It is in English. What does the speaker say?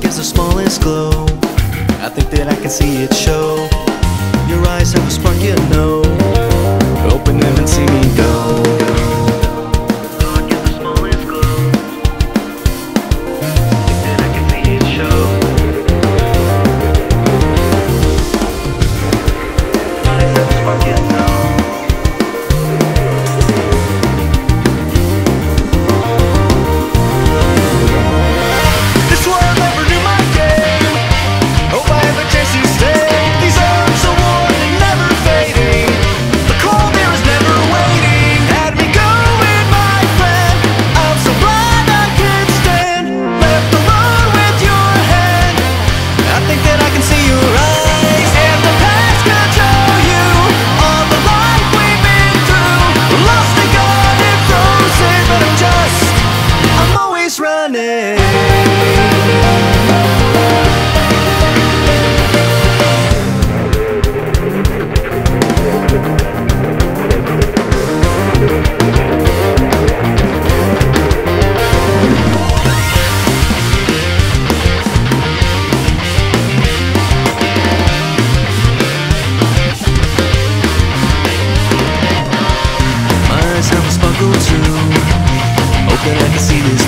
black is the smallest glow. I think that I can see it show. Your eyes have a spark you know. I can see this.